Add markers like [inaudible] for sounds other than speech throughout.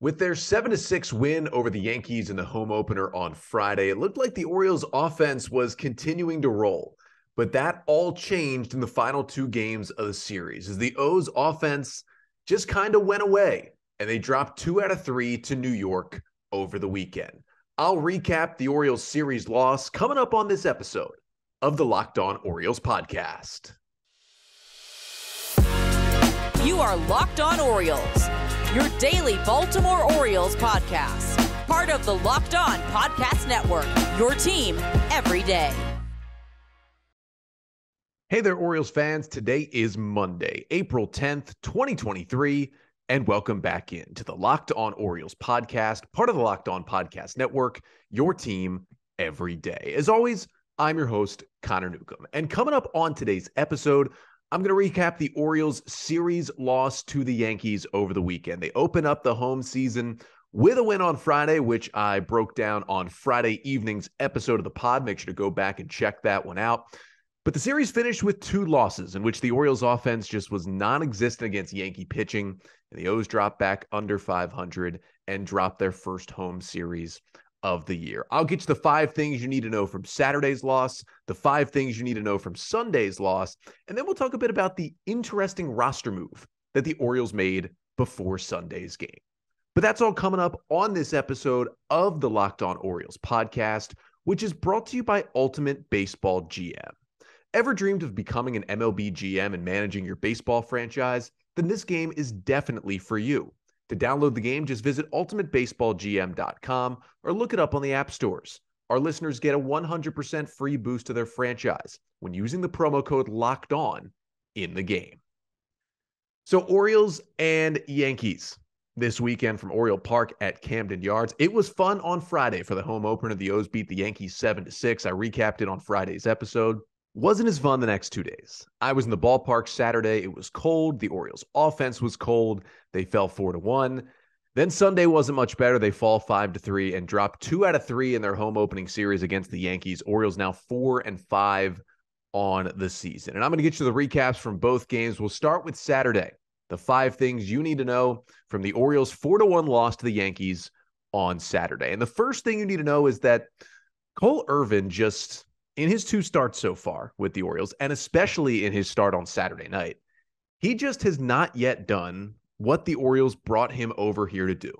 With their 7 6 win over the Yankees in the home opener on Friday, it looked like the Orioles offense was continuing to roll. But that all changed in the final two games of the series as the O's offense just kind of went away and they dropped two out of three to New York over the weekend. I'll recap the Orioles series loss coming up on this episode of the Locked On Orioles podcast. You are Locked On Orioles your daily Baltimore Orioles podcast. Part of the Locked On Podcast Network, your team every day. Hey there, Orioles fans. Today is Monday, April 10th, 2023, and welcome back in to the Locked On Orioles podcast, part of the Locked On Podcast Network, your team every day. As always, I'm your host, Connor Newcomb. And coming up on today's episode, I'm going to recap the Orioles series loss to the Yankees over the weekend. They open up the home season with a win on Friday, which I broke down on Friday evening's episode of the pod. Make sure to go back and check that one out. But the series finished with two losses in which the Orioles offense just was non existent against Yankee pitching. And the O's dropped back under 500 and dropped their first home series of the year. I'll get you the five things you need to know from Saturday's loss, the five things you need to know from Sunday's loss, and then we'll talk a bit about the interesting roster move that the Orioles made before Sunday's game. But that's all coming up on this episode of the Locked On Orioles podcast, which is brought to you by Ultimate Baseball GM. Ever dreamed of becoming an MLB GM and managing your baseball franchise? Then this game is definitely for you. To download the game, just visit ultimatebaseballgm.com or look it up on the app stores. Our listeners get a 100% free boost to their franchise when using the promo code LOCKED ON in the game. So, Orioles and Yankees this weekend from Oriole Park at Camden Yards. It was fun on Friday for the home opener. Of the O's beat the Yankees 7 to 6. I recapped it on Friday's episode. Wasn't as fun the next two days. I was in the ballpark Saturday. It was cold. The Orioles offense was cold. They fell four to one. Then Sunday wasn't much better. They fall five to three and drop two out of three in their home opening series against the Yankees. Orioles now four and five on the season. And I'm going to get you the recaps from both games. We'll start with Saturday. The five things you need to know from the Orioles four to one loss to the Yankees on Saturday. And the first thing you need to know is that Cole Irvin just in his two starts so far with the Orioles, and especially in his start on Saturday night, he just has not yet done what the Orioles brought him over here to do.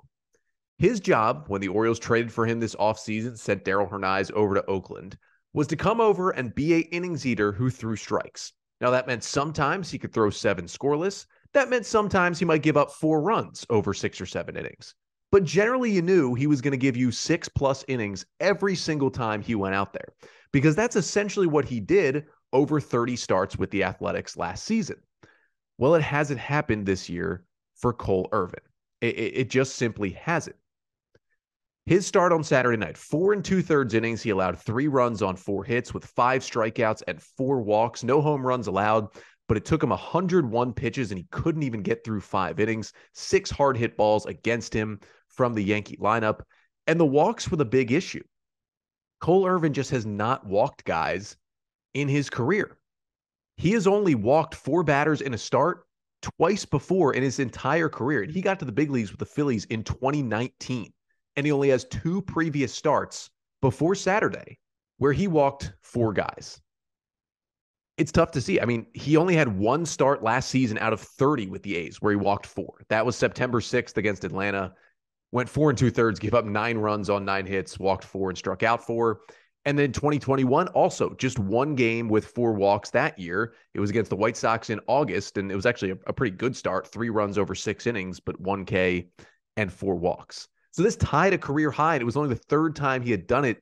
His job when the Orioles traded for him this offseason, sent Darell Hernaiz over to Oakland, was to come over and be a innings eater who threw strikes. Now that meant sometimes he could throw seven scoreless. That meant sometimes he might give up four runs over six or seven innings. But generally, you knew he was going to give you six plus innings every single time he went out there because that's essentially what he did over 30 starts with the Athletics last season. Well, it hasn't happened this year for Cole Irvin. It, it, it just simply hasn't. His start on Saturday night, four and two thirds innings. He allowed three runs on four hits with five strikeouts and four walks. No home runs allowed, but it took him 101 pitches and he couldn't even get through five innings. Six hard hit balls against him from the Yankee lineup. And the walks were the big issue. Cole Irvin just has not walked guys in his career. He has only walked four batters in a start twice before in his entire career. And he got to the big leagues with the Phillies in 2019. And he only has two previous starts before Saturday where he walked four guys. It's tough to see. I mean, he only had one start last season out of 30 with the A's where he walked four. That was September 6th against Atlanta went four and two thirds, gave up nine runs on nine hits, walked four and struck out four. And then 2021, also just one game with four walks that year. It was against the White Sox in August, and it was actually a, a pretty good start three runs over six innings, but 1K and four walks. So this tied a career high, and it was only the third time he had done it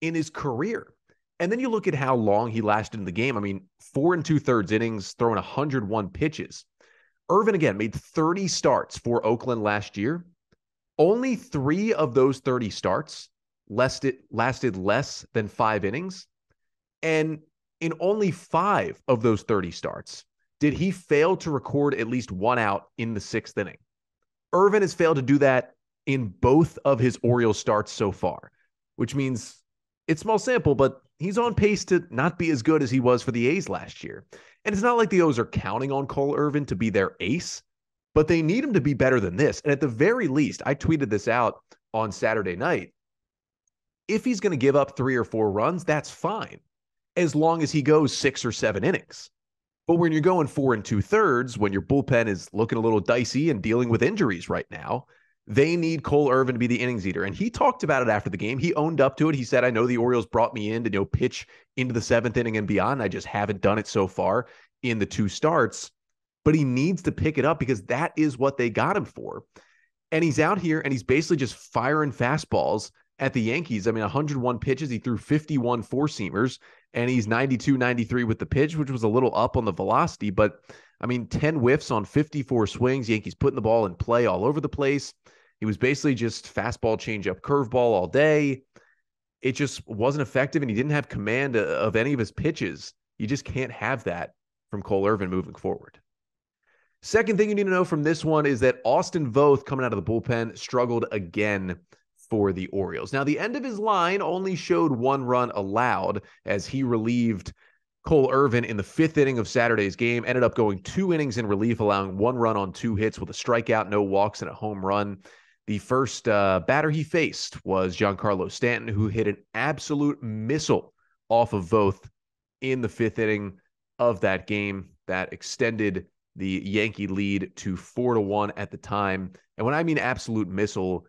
in his career. And then you look at how long he lasted in the game. I mean, four and two thirds innings, throwing 101 pitches. Irvin again made 30 starts for Oakland last year. Only three of those 30 starts lasted, lasted less than five innings. And in only five of those 30 starts, did he fail to record at least one out in the sixth inning? Irvin has failed to do that in both of his Orioles starts so far, which means it's small sample, but he's on pace to not be as good as he was for the A's last year. And it's not like the O's are counting on Cole Irvin to be their ace, but they need him to be better than this. And at the very least, I tweeted this out on Saturday night. If he's going to give up three or four runs, that's fine, as long as he goes six or seven innings. But when you're going four and two thirds, when your bullpen is looking a little dicey and dealing with injuries right now, they need Cole Irvin to be the innings eater. And he talked about it after the game. He owned up to it. He said, I know the Orioles brought me in to you know pitch into the seventh inning and beyond. I just haven't done it so far in the two starts. But he needs to pick it up because that is what they got him for. And he's out here and he's basically just firing fastballs at the Yankees. I mean, 101 pitches. He threw 51 four seamers and he's 92 93 with the pitch, which was a little up on the velocity. But I mean, 10 whiffs on 54 swings. Yankees putting the ball in play all over the place. He was basically just fastball, changeup, curveball all day. It just wasn't effective, and he didn't have command uh, of any of his pitches. You just can't have that from Cole Irvin moving forward. Second thing you need to know from this one is that Austin Voth, coming out of the bullpen, struggled again for the Orioles. Now, the end of his line only showed one run allowed as he relieved Cole Irvin in the fifth inning of Saturday's game. Ended up going two innings in relief, allowing one run on two hits with a strikeout, no walks, and a home run. The first uh, batter he faced was Giancarlo Stanton, who hit an absolute missile off of Voth in the fifth inning of that game that extended the Yankee lead to four to one at the time. And when I mean absolute missile,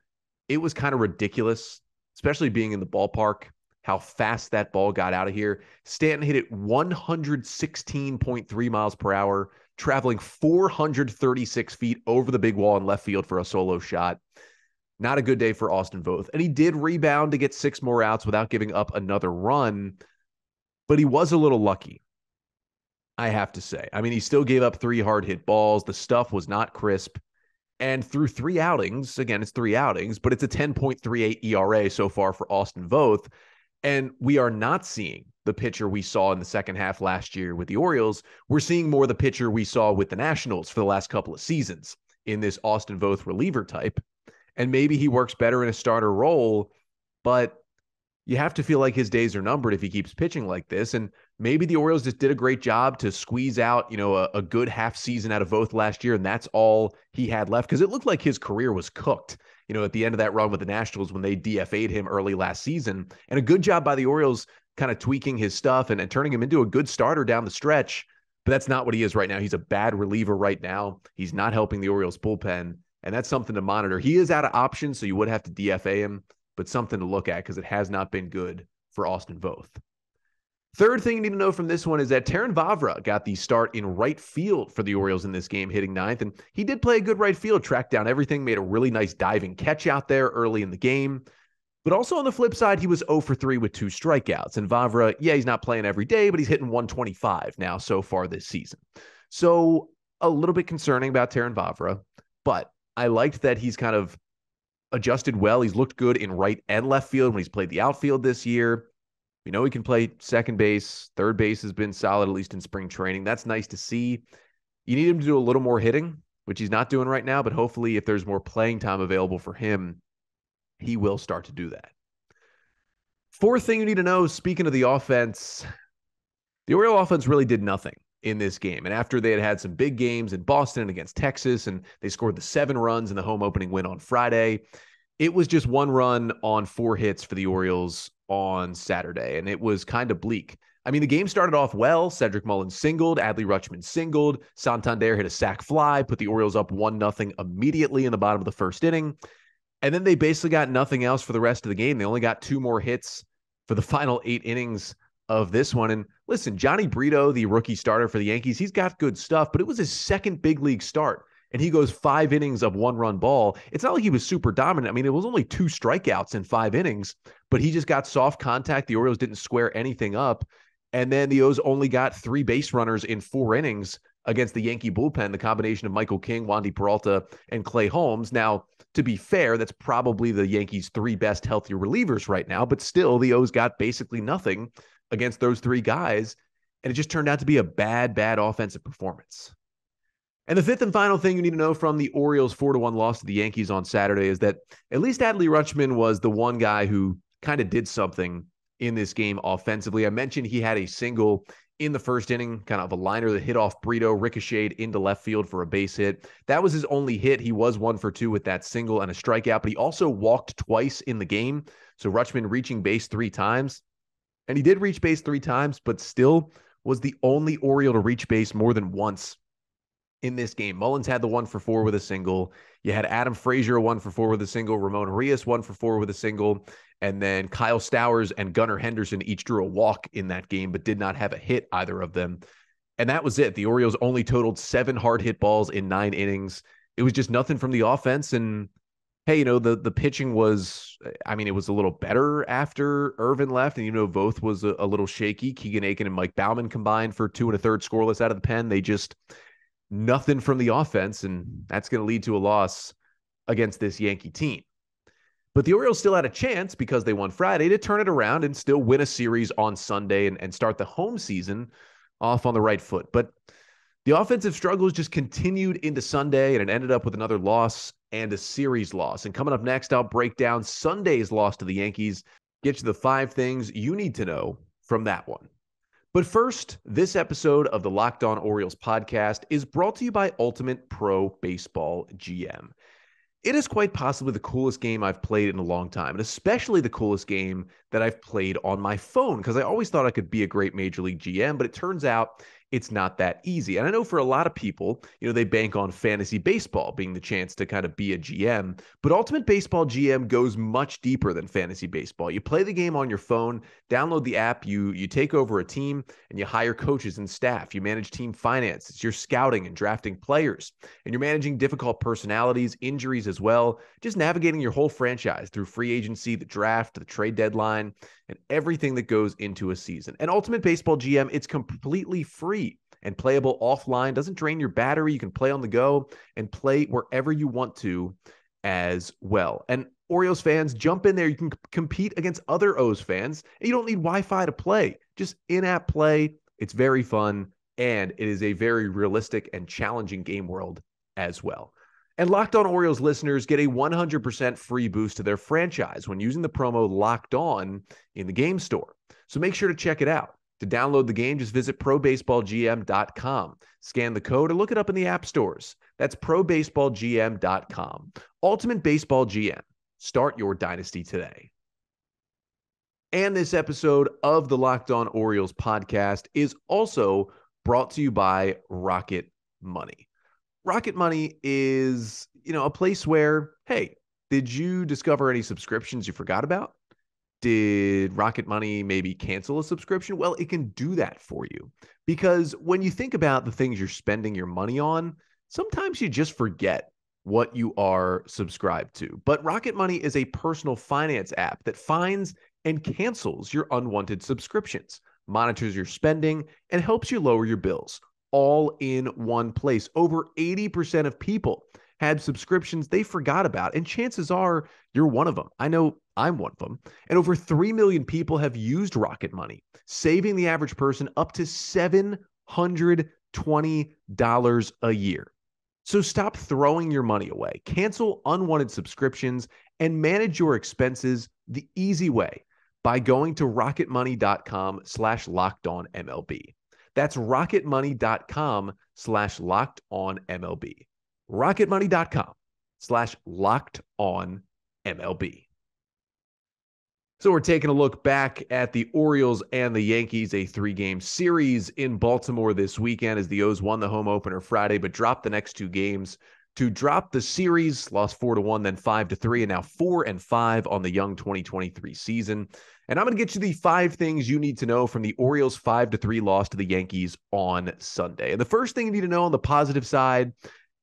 it was kind of ridiculous, especially being in the ballpark, how fast that ball got out of here. Stanton hit it 116.3 miles per hour, traveling 436 feet over the big wall in left field for a solo shot. Not a good day for Austin Voth. And he did rebound to get six more outs without giving up another run, but he was a little lucky. I have to say. I mean, he still gave up three hard hit balls. The stuff was not crisp. And through three outings, again, it's three outings, but it's a 10.38 ERA so far for Austin Voth. And we are not seeing the pitcher we saw in the second half last year with the Orioles. We're seeing more the pitcher we saw with the Nationals for the last couple of seasons in this Austin Voth reliever type and maybe he works better in a starter role, but you have to feel like his days are numbered if he keeps pitching like this. And maybe the Orioles just did a great job to squeeze out, you know, a, a good half season out of Voth last year, and that's all he had left because it looked like his career was cooked. You know, at the end of that run with the Nationals when they DFA'd him early last season, and a good job by the Orioles kind of tweaking his stuff and, and turning him into a good starter down the stretch. But that's not what he is right now. He's a bad reliever right now. He's not helping the Orioles bullpen. And that's something to monitor. He is out of options, so you would have to DFA him, but something to look at because it has not been good for Austin Voth. Third thing you need to know from this one is that Terrin Vavra got the start in right field for the Orioles in this game, hitting ninth. And he did play a good right field, tracked down everything, made a really nice diving catch out there early in the game. But also on the flip side, he was 0 for 3 with two strikeouts. And Vavra, yeah, he's not playing every day, but he's hitting 125 now so far this season. So a little bit concerning about Terrin Vavra, but I liked that he's kind of adjusted well. He's looked good in right and left field when he's played the outfield this year. We know he can play second base. Third base has been solid, at least in spring training. That's nice to see. You need him to do a little more hitting, which he's not doing right now, but hopefully, if there's more playing time available for him, he will start to do that. Fourth thing you need to know speaking of the offense, the Oriole offense really did nothing in this game. And after they had had some big games in Boston and against Texas, and they scored the seven runs in the home opening win on Friday, it was just one run on four hits for the Orioles on Saturday. And it was kind of bleak. I mean, the game started off well. Cedric Mullins singled, Adley Rutschman singled, Santander hit a sac fly, put the Orioles up one nothing immediately in the bottom of the first inning. And then they basically got nothing else for the rest of the game. They only got two more hits for the [laughs] final eight innings of this one. And listen, Jhony Brito, the rookie starter for the Yankees, he's got good stuff, but it was his second big league start. And he goes five innings of one run ball. It's not like he was super dominant. I mean, it was only two strikeouts in five innings, but he just got soft contact. The Orioles didn't square anything up. And then the O's only got three base runners in four innings against the Yankee bullpen, the combination of Michael King, Wandy Peralta, and Clay Holmes. Now, to be fair, that's probably the Yankees' three best healthy relievers right now, but still, the O's got basically nothing against those three guys. And it just turned out to be a bad, bad offensive performance. And the fifth and final thing you need to know from the Orioles 4 to 1 loss to the Yankees on Saturday is that at least Adley Rutschman was the one guy who kind of did something in this game offensively. I mentioned he had a single in the first inning, kind of a liner that hit off Brito, ricocheted into left field for a base hit. That was his only hit. He was one for two with that single and a strikeout, but he also walked twice in the game. So Rutschman reaching base three times. And he did reach base three times, but still was the only Oriole to reach base more than once in this game. Mullins had the one for four with a single. You had Adam Frazier one for four with a single, Ramon Urias one for four with a single, and then Kyle Stowers and Gunnar Henderson each drew a walk in that game, but did not have a hit either of them. And that was it. The Orioles only totaled seven hard hit balls in nine innings. It was just nothing from the offense. And hey, you know, the the pitching was, I mean, it was a little better after Irvin left. And you know, Voth was a, a little shaky. Keegan Akin and Mike Baumann combined for two and a third scoreless out of the pen. They just nothing from the offense, and that's going to lead to a loss against this Yankee team. But the Orioles still had a chance because they won Friday to turn it around and still win a series on Sunday and, and start the home season off on the right foot. But the offensive struggles just continued into Sunday and it ended up with another loss and a series loss. And coming up next, I'll break down Sunday's loss to the Yankees, get you the five things you need to know from that one. But first, this episode of the Locked On Orioles podcast is brought to you by Ultimate Pro Baseball GM. It is quite possibly the coolest game I've played in a long time, and especially the coolest game that I've played on my phone because I always thought I could be a great major league GM, but it turns out it's not that easy. And I know for a lot of people, you know, they bank on fantasy baseball being the chance to kind of be a GM, but Ultimate Baseball GM goes much deeper than fantasy baseball. You play the game on your phone, download the app, you you take over a team and you hire coaches and staff. You manage team finances, you're scouting and drafting players, and you're managing difficult personalities, injuries as well, just navigating your whole franchise through free agency, the draft, the trade deadline, and everything that goes into a season. And Ultimate Baseball GM, it's completely free and playable offline, doesn't drain your battery. You can play on the go and play wherever you want to as well. And Orioles fans, jump in there. You can compete against other O's fans, and you don't need Wi Fi to play. Just in app play. It's very fun, and it is a very realistic and challenging game world as well. And Locked On Orioles listeners get a 100% free boost to their franchise when using the promo Locked On in the game store. So make sure to check it out. To download the game, just visit probaseballgm.com. Scan the code or look it up in the app stores. That's probaseballgm.com. Ultimate Baseball GM. Start your dynasty today. And this episode of the Locked On Orioles podcast is also brought to you by Rocket Money. Rocket Money is, you know, a place where, hey, did you discover any subscriptions you forgot about? Did Rocket Money maybe cancel a subscription? Well, it can do that for you because when you think about the things you're spending your money on, sometimes you just forget what you are subscribed to. But Rocket Money is a personal finance app that finds and cancels your unwanted subscriptions, monitors your spending, and helps you lower your bills all in one place. Over 80% of people had subscriptions they forgot about, and chances are you're one of them. I know I'm one of them. And over 3 million people have used Rocket Money, saving the average person up to $720 a year. So stop throwing your money away. Cancel unwanted subscriptions and manage your expenses the easy way by going to rocketmoney.com slash locked on MLB. That's rocketmoney.com slash locked on MLB. Rocketmoney.com slash locked on MLB. So we're taking a look back at the Orioles and the Yankees, a three game series in Baltimore this weekend as the O's won the home opener Friday, but dropped the next two games to drop the series, lost four to one, then five to three, and now four and five on the young 2023 season. And I'm going to get you the five things you need to know from the Orioles' 5 to 3 loss to the Yankees on Sunday. And the first thing you need to know on the positive side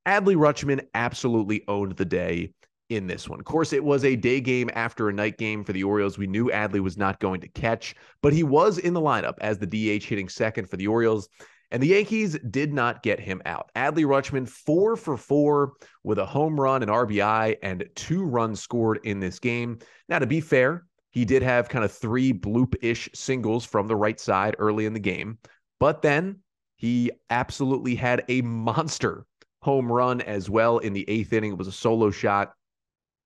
Adley Rutschman absolutely owned the day in this one. Of course, it was a day game after a night game for the Orioles. We knew Adley was not going to catch, but he was in the lineup as the DH hitting second for the Orioles. And the Yankees did not get him out. Adley Rutschman, four for four with a home run, an RBI, and two runs scored in this game. Now, to be fair, he did have kind of three bloop ish singles from the right side early in the game, but then he absolutely had a monster home run as well in the eighth inning. It was a solo shot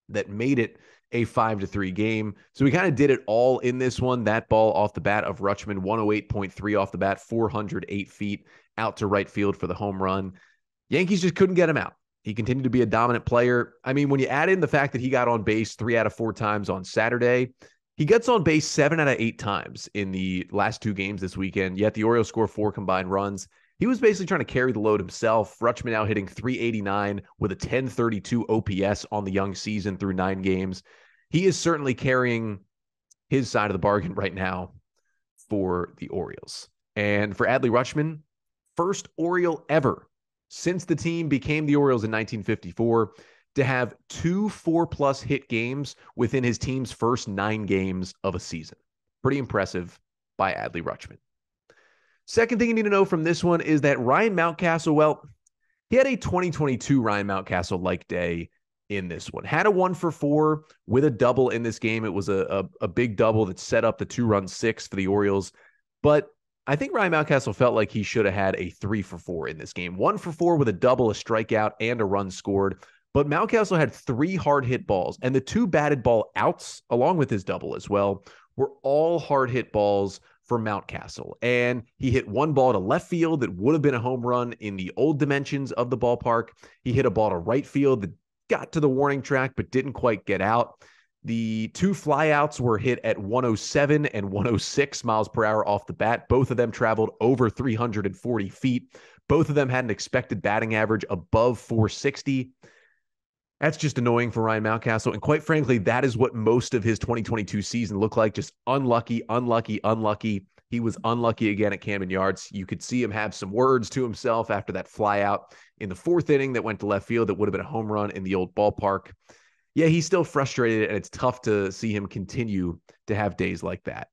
that made it a five to three game. So we kind of did it all in this one. That ball off the bat of Rutschman, 108.3 off the bat, 408 feet out to right field for the home run. Yankees just couldn't get him out. He continued to be a dominant player. I mean, when you add in the fact that he got on base three out of four times on Saturday, he gets on base seven out of eight times in the last two games this weekend. Yet the Orioles score four combined runs. He was basically trying to carry the load himself. Rutschman now hitting 389 with a 1032 OPS on the young season through nine games. He is certainly carrying his side of the bargain right now for the Orioles. And for Adley Rutschman, first Oriole ever since the team became the Orioles in 1954 to have two four plus hit games within his team's first nine games of a season. Pretty impressive by Adley Rutschman. Second thing you need to know from this one is that Ryan Mountcastle, well, he had a 2022 Ryan Mountcastle like day in this one. Had a one for four with a double in this game. It was a, a, a big double that set up the two run six for the Orioles. But I think Ryan Mountcastle felt like he should have had a three for four in this game. One for four with a double, a strikeout, and a run scored. But Mountcastle had three hard hit balls, and the two batted ball outs, along with his double as well, were all hard hit balls for Mountcastle. And he hit one ball to left field that would have been a home run in the old dimensions of the ballpark. He hit a ball to right field that got to the warning track but didn't quite get out. The two flyouts were hit at 107 and 106 miles per hour off the bat. Both of them traveled over 340 feet. Both of them had an expected batting average above 460. That's just annoying for Ryan Mountcastle. And quite frankly, that is what most of his 2022 season looked like. Just unlucky, unlucky, unlucky. He was unlucky again at Camden Yards. You could see him have some words to himself after that flyout in the fourth inning that went to left field that would have been a home run in the old ballpark. Yeah, he's still frustrated, and it's tough to see him continue to have days like that.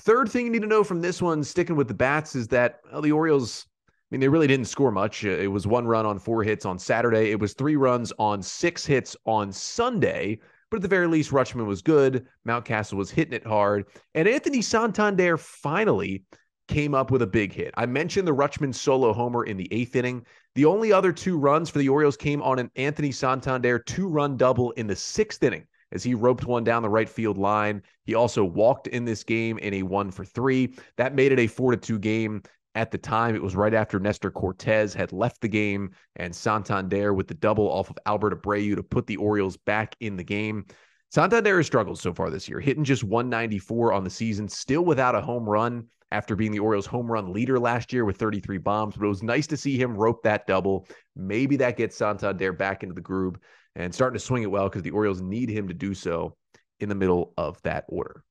Third thing you need to know from this one, sticking with the bats, is that well, the Orioles mean, they really didn't score much. Uh, it was one run on four hits on Saturday. It was three runs on six hits on Sunday. But at the very least, Rutschman was good. Mountcastle was hitting it hard. And Anthony Santander finally came up with a big hit. I mentioned the Rutschman solo homer in the eighth inning. The only other two runs for the Orioles came on an Anthony Santander two run double in the sixth inning as he roped one down the right field line. He also walked in this game in a one for three. That made it a four to two game. At the time, it was right after Nestor Cortes had left the game and Santander with the double off of Albert Abreu to put the Orioles back in the game. Santander has struggled so far this year, hitting just 194 on the season, still without a home run after being the Orioles' home run leader last year with 33 bombs. But it was nice to see him rope that double. Maybe that gets Santander back into the groove and starting to swing it well because the Orioles need him to do so in the middle of that order.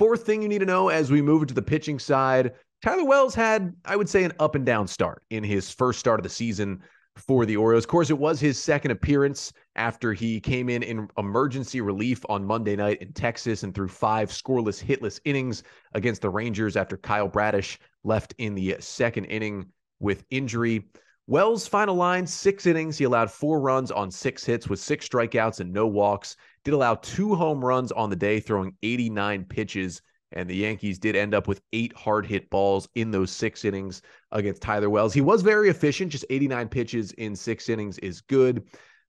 Fourth thing you need to know as we move into the pitching side Tyler Wells had, I would say, an up and down start in his first start of the season for the Orioles. Of course, it was his second appearance after he came in in emergency relief on Monday night in Texas and threw five scoreless, hitless innings against the Rangers after Kyle Bradish left in the second inning with injury. Wells' final line, six innings. He allowed four runs on six hits with six strikeouts and no walks. Did allow two home runs on the day, throwing 89 pitches and the Yankees did end up with eight hard hit balls in those six innings against Tyler Wells. He was very efficient, just 89 pitches in six innings is good.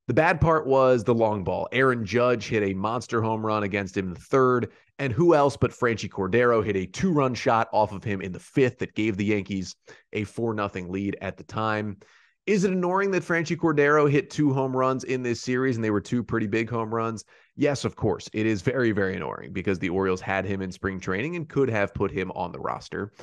The bad part was the long ball. Aaron Judge hit a monster home run against him in the third. And who else but Franchy Cordero hit a two run shot off of him in the fifth that gave the Yankees a 4 0 lead at the time. Is it annoying that Franchy Cordero hit two home runs in this series and they were two pretty big home runs? Yes, of course. It is very, very annoying because the Orioles had him in spring training and could have put him on the roster.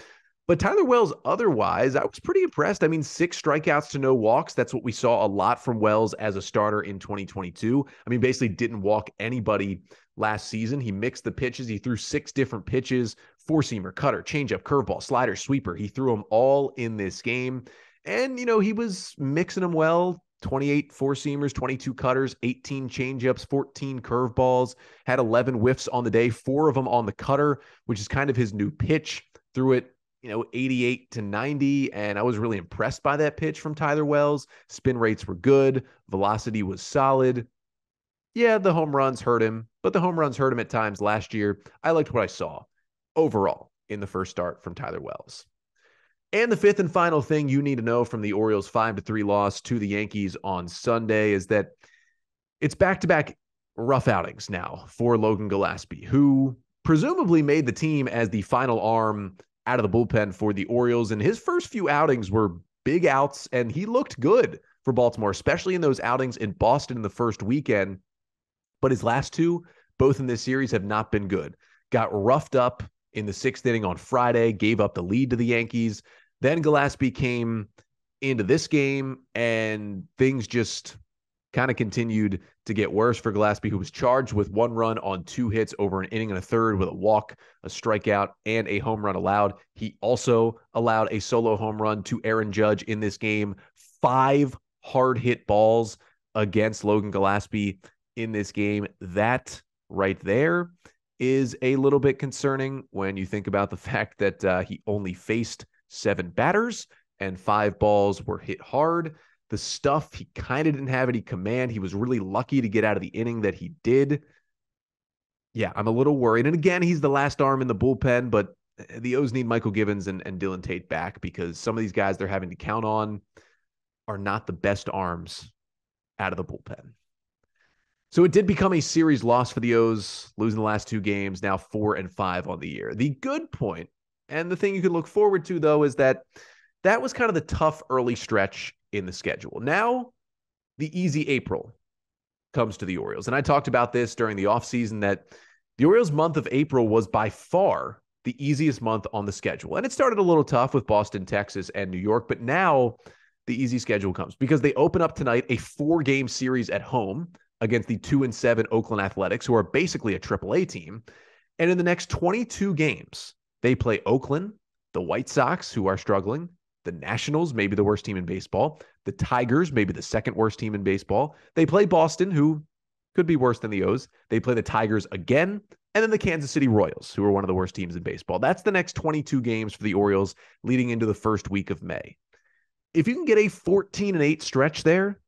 But Tyler Wells, otherwise, I was pretty impressed. I mean, six strikeouts to no walks. That's what we saw a lot from Wells as a starter in 2022. I mean, basically didn't walk anybody last season. He mixed the pitches. He threw six different pitches four seamer, cutter, changeup, curveball, slider, sweeper. He threw them all in this game. And, you know, he was mixing them well 28 four seamers, 22 cutters, 18 changeups, 14 curveballs, had 11 whiffs on the day, four of them on the cutter, which is kind of his new pitch. Threw it, you know, 88 to 90. And I was really impressed by that pitch from Tyler Wells. Spin rates were good, velocity was solid. Yeah, the home runs hurt him, but the home runs hurt him at times last year. I liked what I saw overall in the first start from Tyler Wells. And the fifth and final thing you need to know from the Orioles' 5 to 3 loss to the Yankees on Sunday is that It's back to back rough outings now for Logan Gillaspie, who presumably made the team as the final arm out of the bullpen for the Orioles. And his first few outings were big outs, and he looked good for Baltimore, especially in those outings in Boston in the first weekend. But his last two, both in this series, have not been good. Got roughed up in the sixth inning on Friday, gave up the lead to the Yankees. Then Gillaspie came into this game, and things just kind of continued to get worse for Gillaspie, who was charged with one run on two hits over an inning and a third with a walk, a strikeout, and a home run allowed. He also allowed a solo home run to Aaron Judge in this game. Five hard hit balls against Logan Gillaspie in this game. That right there is a little bit concerning when you think about the [laughs] fact that uh, he only faced seven batters and five balls were hit hard. The stuff he kind of didn't have any command. He was really lucky to get out of the inning that he did. Yeah, I'm a little worried. And again, he's the last arm in the bullpen, but eh, the O's need Mychal Givens and, and Dylan Tate back because some of these guys they're having to count on are not the best arms out of the bullpen. So it did become a series loss for the O's, losing the last two games, now four and five on the year. The good point, and the thing you can look forward to, though, is that that was kind of the tough early stretch in the schedule. Now, the easy April comes to the Orioles. And I talked about this during the offseason that the Orioles' month of April was by far the easiest month on the schedule. And it started a little tough with Boston, Texas, and New York, but now the easy schedule comes because they open up tonight a four game series at home against the two and seven Oakland Athletics, who are basically a AAA team. And in the next 22 games, they play Oakland, the White Sox, who are struggling, the Nationals, maybe the worst team in baseball. The Tigers, maybe the second worst team in baseball. They play Boston, who could be worse than the O's. They play the Tigers again, and then the Kansas City Royals, who are one of the worst teams in baseball. That's the next 22 games for the Orioles leading into the first week of May. If you can get a 14 and 8 stretch there,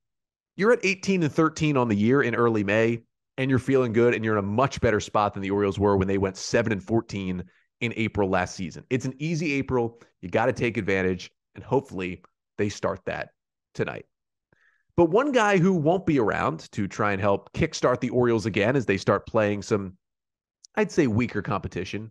you're at 18 and 13 on the year in early May, and you're feeling good, and you're in a much better spot than the Orioles were when they went 7 and 14 in April last season. It's an easy April. You got to take advantage. And hopefully they start that tonight. But one guy who won't be around to try and help kickstart the Orioles again as they start playing some, I'd say, weaker competition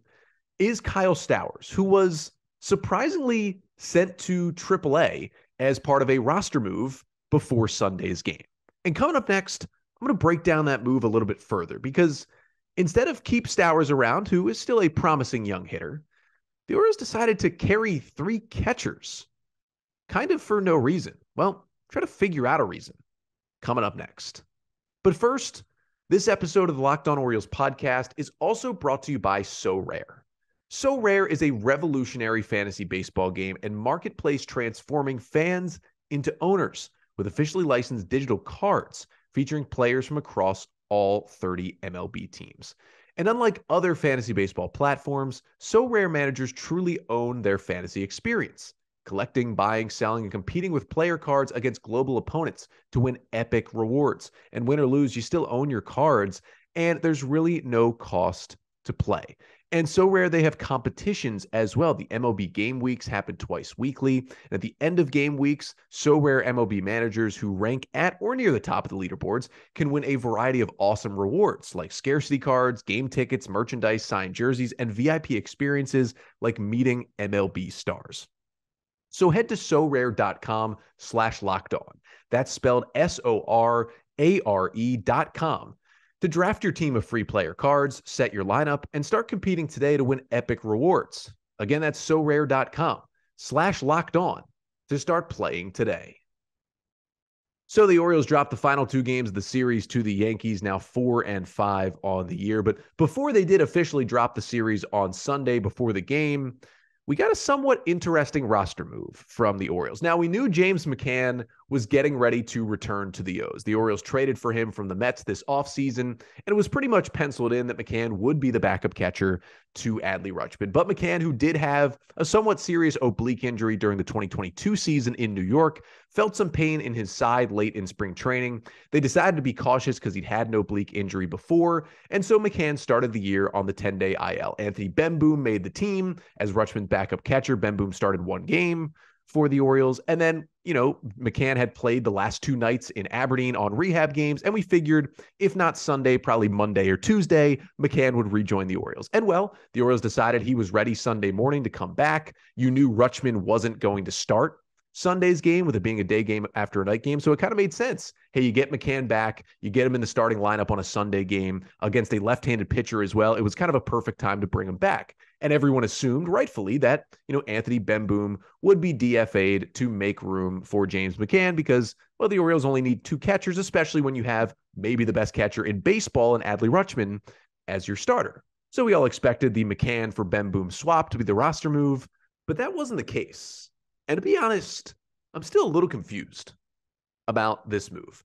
is Kyle Stowers, who was surprisingly sent to AAA as part of a roster move before Sunday's game. And coming up next, I'm going to break down that move a little bit further because instead of keep Stowers around, who is still a promising young hitter, the Orioles decided to carry three catchers kind of for no reason. Well, try to figure out a reason coming up next. But first, this episode of the Locked On Orioles podcast is also brought to you by Sorare. So Rare is a revolutionary fantasy baseball game and marketplace transforming fans into owners with officially licensed digital cards featuring players from across all 30 MLB teams. And unlike other fantasy baseball platforms, Sorare managers truly own their fantasy experience collecting, buying, selling, and competing with player cards against global opponents to win epic rewards. And win or lose, you still own your cards, and there's really no cost to play. And Sorare they have competitions as well. The MLB game weeks happen twice weekly. And at the end of game weeks, Sorare MLB managers who rank at or near the top of the leaderboards can win a variety of awesome rewards like scarcity cards, game tickets, merchandise, signed jerseys, and VIP experiences like meeting MLB stars. So head to sorare.com slash locked on. That's spelled S O R A R E dot com to draft your team of free player cards, set your lineup, and start competing today to win epic rewards. Again, that's so sorare.com slash locked on to start playing today. So the Orioles dropped the final two games of the series to the Yankees, now four and five on the year. But before they did officially drop the series on Sunday before the game, we got a somewhat interesting roster move from the Orioles. Now, we knew James McCann was getting ready to return to the O's. The Orioles traded for him from the Mets this offseason, and it was pretty much penciled in that McCann would be the backup catcher to Adley Rutschman. But McCann, who did have a somewhat serious oblique injury during the 2022 season in New York, felt some pain in his side late in spring training. They decided to be cautious because he'd had an oblique injury before, and so McCann started the year on the 10-day IL. Anthony Bemboom made the team as Rutschman's backup catcher. Bemboom started one game. For the Orioles. And then, you know, McCann had played the last two nights in Aberdeen on rehab games. And we figured if not Sunday, probably Monday or Tuesday, McCann would rejoin the Orioles. And well, the Orioles decided he was ready Sunday morning to come back. You knew Rutschman wasn't going to start Sunday's game with it being a day game after a night game. So it kind of made sense. Hey, you get McCann back, you get him in the starting lineup on a Sunday game against a left handed pitcher as well. It was kind of a perfect time to bring him back. And everyone assumed, rightfully, that, you know, Anthony Bemboom would be DFA'd to make room for James McCann because, well, the Orioles only need two catchers, especially when you have maybe the best catcher in baseball and Adley Rutschman as your starter. So we all expected the McCann for Bemboom swap to be the roster move, but that wasn't the case. And to be honest, I'm still a little confused about this move.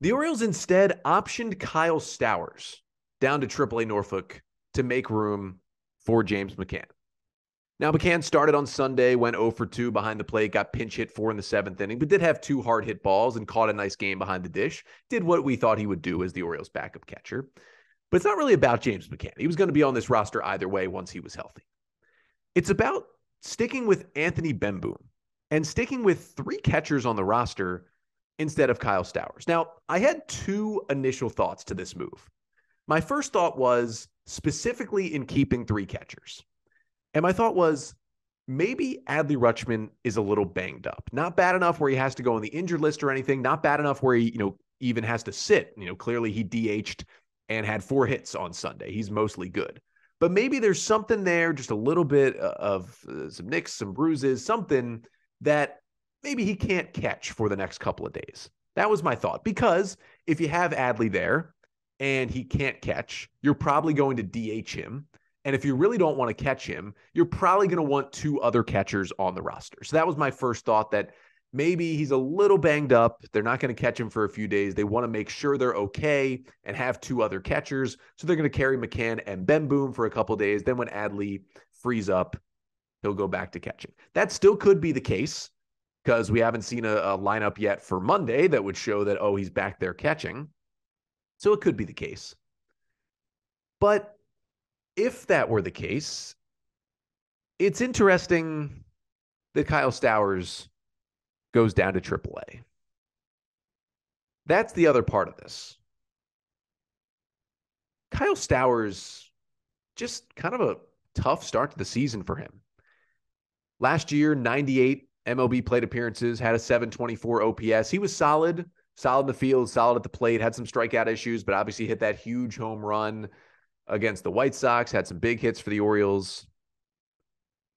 The Orioles instead optioned Kyle Stowers down to AAA Norfolk to make room for James McCann. Now, McCann started on Sunday, went 0 for 2 behind the plate, got pinch hit four in the seventh inning, but did have two hard hit balls and caught a nice game behind the dish. Did what we thought he would do as the Orioles' backup catcher. But it's not really about James McCann. He was going to be on this roster either way once he was healthy. It's about sticking with Anthony Bemboom and sticking with three catchers on the roster instead of Kyle Stowers. Now, I had two initial thoughts to this move. My first thought was specifically in keeping three catchers. And my thought was maybe Adley Rutschman is a little banged up. Not bad enough where he has to go on the injured list or anything, not bad enough where he, you know, even has to sit. You know, clearly he DH'd and had four hits on Sunday. He's mostly good but maybe there's something there, just a little bit uh, of uh, some nicks, some bruises, something that maybe he can't catch for the next couple of days. That was my thought. Because if you have Adley there and he can't catch, you're probably going to DH him. And if you really don't want to catch him, you're probably going to want two other catchers on the roster. So that was my first thought that maybe he's a little banged up. They're not going to catch him for a few days. They want to make sure they're okay and have two other catchers. So they're going to carry McCann and Bemboom for a couple days. Then when Adley frees up, he'll go back to catching. That still could be the case because we haven't seen a, a lineup yet for Monday that would show that, oh, he's back there catching. So it could be the case. But if that were the case, it's interesting that Kyle Stowers goes down to AAA. That's the other part of this. Kyle Stowers, just kind of a tough start to the season for him. Last year, 98 MLB plate appearances, had a 724 OPS. He was solid, solid in the field, solid at the plate, had some strikeout issues, but obviously hit that huge home run against the White Sox, had some big hits for the Orioles.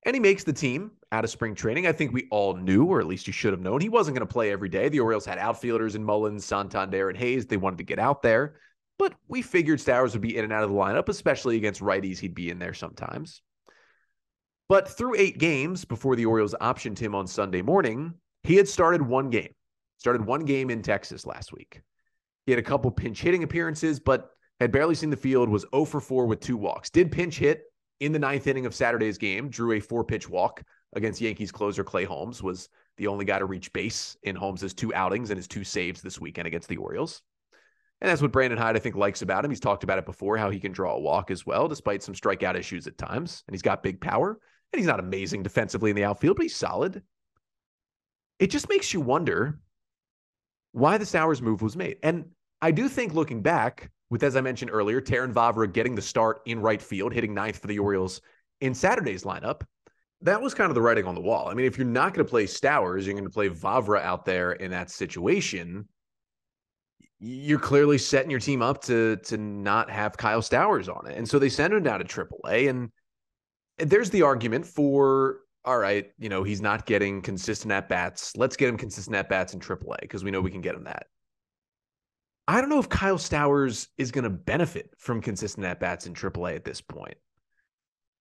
And he makes the team out of spring training. I think we all knew, or at least you should have known, he wasn't going to play every day. The Orioles had outfielders in Mullins, Santander, and Hays. They wanted to get out there. But we figured Stowers would be in and out of the lineup, especially against righties. He'd be in there sometimes. But through eight games before the Orioles optioned him on Sunday morning, he had started one game, started one game in Texas last week. He had a couple pinch hitting appearances, but had barely seen the field, was 0 for 4 with two walks. Did pinch hit in the ninth inning of Saturday's game, drew a four pitch walk against Yankees closer Clay Holmes, was the only guy to reach base in Holmes's two outings and his two saves this weekend against the Orioles. And that's what Brandon Hyde, I think, likes about him. He's talked about it before, how he can draw a walk as well, despite some strikeout issues at times. And he's got big power. And he's not amazing defensively in the outfield, but he's solid. It just makes you wonder why the Stowers move was made. And I do think looking back, with, as I mentioned earlier, Terrin Vavra getting the start in right field, hitting ninth for the Orioles in Saturday's lineup. That was kind of the writing on the wall. I mean, if you're not going to play Stowers, you're going to play Vavra out there in that situation. You're clearly setting your team up to to not have Kyle Stowers on it, and so they send him down to AAA. And there's the argument for all right, you know, he's not getting consistent at bats. Let's get him consistent at bats in AAA because we know we can get him that. I don't know if Kyle Stowers is going to benefit from consistent at bats in AAA at this point.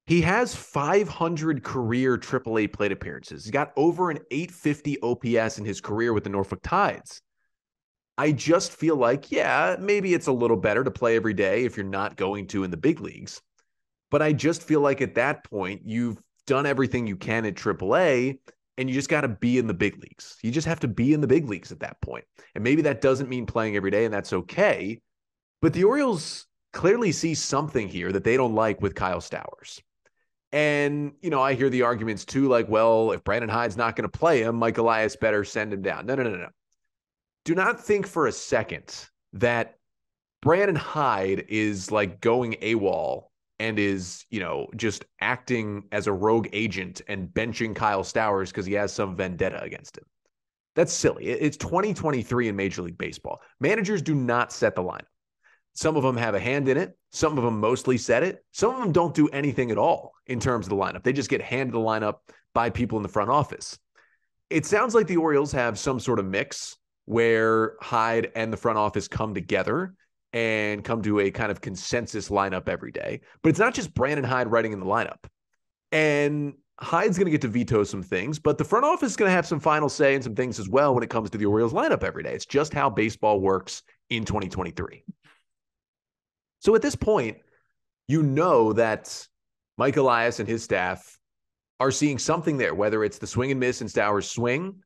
He has 500 career AAA plate appearances. He's got over an 850 OPS in his career with the Norfolk Tides. I just feel like, yeah, maybe it's a little better to play every day if you're not going to in the big leagues. But I just feel like at that point, you've done everything you can at AAA and you just got to be in the big leagues. You just have to be in the big leagues at that point. And maybe that doesn't mean playing every day, and that's okay. But the Orioles clearly see something here that they don't like with Kyle Stowers. And, you know, I hear the arguments too, like, well, if Brandon Hyde's not going to play him, Mike Elias better send him down. No, no, no, no. Do not think for a second that Brandon Hyde is like going AWOL and is, you know, just acting as a rogue agent and benching Kyle Stowers because he has some vendetta against him. That's silly. It's 2023 in Major League Baseball. Managers do not set the lineup. Some of them have a hand in it. Some of them mostly set it. Some of them don't do anything at all in terms of the lineup. They just get handed the lineup by people in the front office. It sounds like the Orioles have some sort of mix where Hyde and the front office come together and come to a kind of consensus lineup every day. But it's not just Brandon Hyde writing in the lineup. And Hyde's going to get to veto some things, but the front office is going to have some final say and some things as well when it comes to the Orioles lineup every day. It's just how baseball works in 2023. So at this point, you know that Mike Elias and his staff are seeing something there, whether it's the swing and miss and Stowers swing,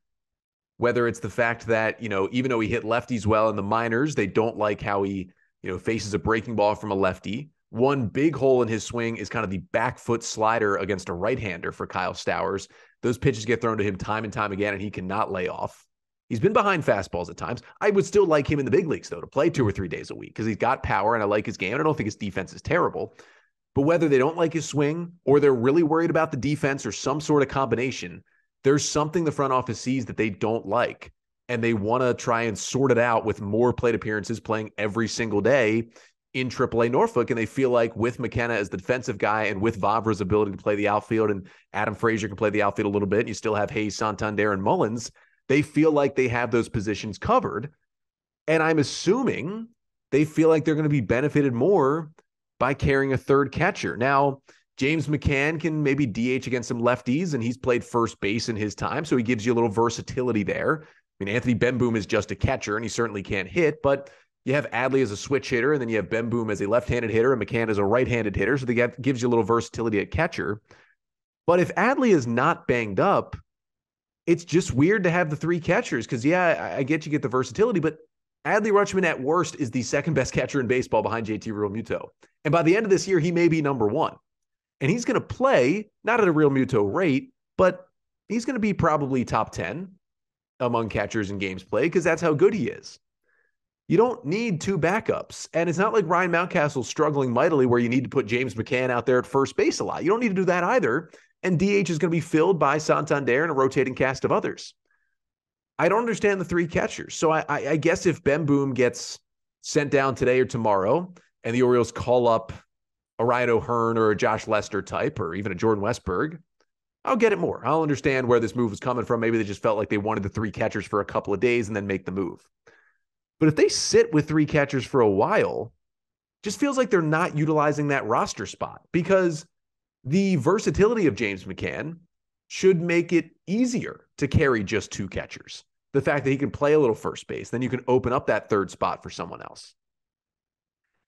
whether it's the fact that, you know, even though he hit lefties well in the minors, they don't like how he, you know, faces a breaking ball from a lefty. One big hole in his swing is kind of the back foot slider against a right hander for Kyle Stowers. Those pitches get thrown to him time and time again, and he cannot lay off. He's been behind fastballs at times. I would still like him in the big leagues, though, to play two or three days a week because he's got power and I like his game. I don't think his defense is terrible. But whether they don't like his swing or they're really worried about the defense or some sort of combination, there's something the front office sees that they don't like. And they want to try and sort it out with more plate appearances playing every single day in AAA Norfolk. And they feel like with McKenna as the defensive guy and with Vavra's ability to play the outfield and Adam Frazier can play the outfield a little bit, you still have Hays, Santander, and Mullins – they feel like they have those positions covered. And I'm assuming they feel like they're going to be benefited more by carrying a third catcher. Now, James McCann can maybe DH against some lefties, and he's played first base in his time. So he gives you a little versatility there. I mean, Anthony Bemboom is just a catcher, and he certainly can't hit, but you have Adley as a switch hitter, and then you have Bemboom as a left handed hitter, and McCann as a right handed hitter. So that gives you a little versatility at catcher. But if Adley is not banged up, it's just weird to have the three catchers because, yeah, I, I, get you get the versatility, but Adley Rutschman at worst is the second best catcher in baseball behind JT Realmuto. And by the end of this year, he may be number one. And he's going to play not at a Real Realmuto rate, but he's going to be probably top 10 among catchers in games played because that's how good he is. You don't need two backups. And it's not like Ryan Mountcastle's struggling mightily where you need to put James McCann out there at first base a lot. You don't need to do that either and DH is going to be filled by Santander and a rotating cast of others. I don't understand the three catchers. So I, I, I guess if Bemboom gets sent down today or tomorrow, and the Orioles call up a Ryan O'Hearn or a Josh Lester type, or even a Jordan Westburg, I'll get it more. I'll understand where this move was coming from. Maybe they just felt like they wanted the three catchers for a couple of days and then make the move. But if they sit with three catchers for a while, just feels like they're not utilizing that roster spot because the versatility of James McCann should make it easier to carry just two catchers. The fact that he can play a little first base, then you can open up that third spot for someone else.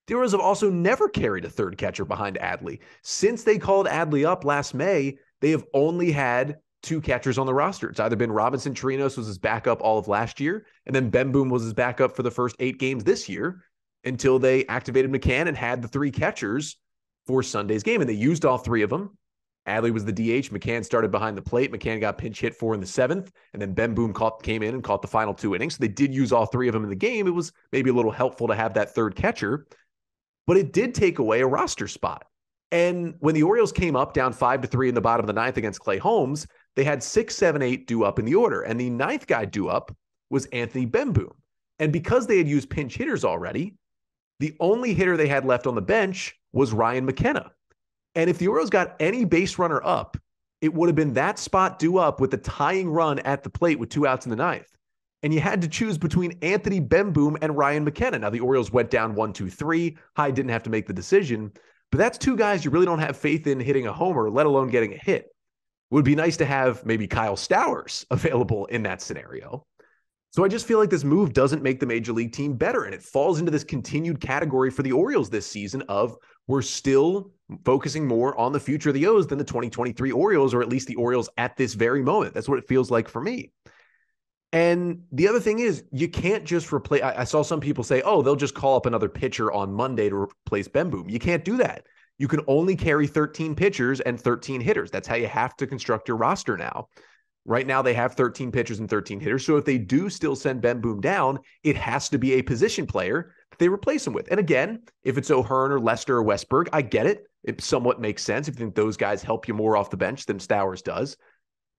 The Orioles have also never carried a third catcher behind Adley. Since they called Adley up last May, they have only had two catchers on the roster. It's either been Robinson Chirinos was his backup all of last year, and then Bemboom was his backup for the first eight games this year until they activated McCann and had the three catchers for Sunday's game. And they used all three of them. Adley was the DH. McCann started behind the plate. McCann got pinch hit for in the seventh, and then Bemboom caught, came in and caught the final two innings. So they did use all three of them in the game. It was maybe a little helpful to have that third catcher, but it did take away a roster spot. And when the Orioles came up down five to three in the bottom of the ninth against Clay Holmes, they had six, seven, eight due up in the order. And the ninth guy due up was Anthony Bemboom. And because they had used pinch hitters already, the only hitter they had left on the bench was Ryan McKenna. And if the Orioles got any base runner up, it would have been that spot due up with the tying run at the plate with two outs in the ninth. And you had to choose between Anthony Bemboom and Ryan McKenna. Now, the Orioles went down one, two, three. Hyde didn't have to make the decision, but that's two guys you really don't have faith in hitting a homer, let alone getting a hit. It would be nice to have maybe Kyle Stowers [laughs] available in that scenario. So I just feel like this move doesn't make the major league team better. And it falls into this continued category for the Orioles this season of we're still focusing more on the future of the O's than the 2023 Orioles, or at least the Orioles at this very moment. That's what it feels like for me. And the other thing is, you can't just replace. I, I saw some people say, oh, they'll just call up another pitcher on Monday to replace Bemboom. You can't do that. you can only carry 13 pitchers and 13 hitters. That's how you have to construct your roster now. Right now, they have 13 pitchers and 13 hitters. So if they do still send Bemboom down, it has to be a position player they replace him with. And again, if it's O'Hearn or Lester or Westburg, I get it. It somewhat makes sense if you think those guys help you more off the bench than Stowers does.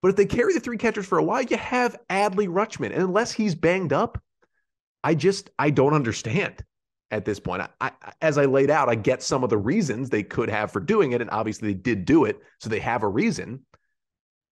But if they carry the three catchers for a while, you have Adley Rutschman. And unless he's banged up, I just I don't understand at this point. I, I, as I laid out, I get some of the reasons they could have for doing it, and obviously they did do it, so they have a reason.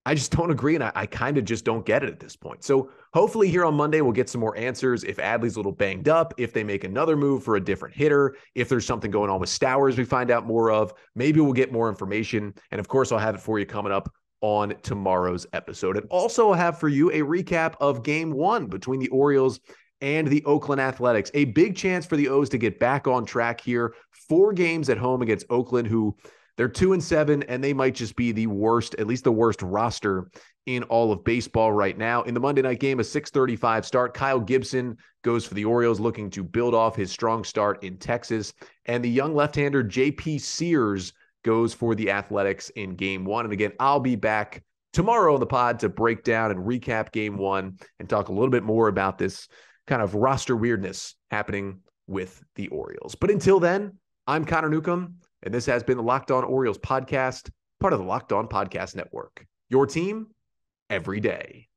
I just don't agree, and I, I kind of just don't get it at this point. So hopefully here on Monday we'll get some more answers. If Adley's a little banged up, if they make another move for a different hitter, if there's something going on with Stowers, we find out more of. Maybe we'll get more information, and of course I'll have it for you coming up on tomorrow's episode. And also, have for you a recap of game one between the Orioles and the Oakland Athletics. A big chance for the O's to get back on track here. Four games at home against Oakland, who they're two and seven, and they might just be the worst, at least the worst roster in all of baseball right now. In the Monday night game, a 635 start. Kyle Gibson goes for the Orioles, looking to build off his strong start in Texas. And the young left-hander JP Sears goes for the Athletics in game one. And again, I'll be back tomorrow on the pod to break down and recap game one and talk a little bit more about this kind of roster weirdness happening with the Orioles. But until then, I'm Connor Newcomb, and this has been the Locked On Orioles podcast, part of the Locked On Podcast Network. Your team every day.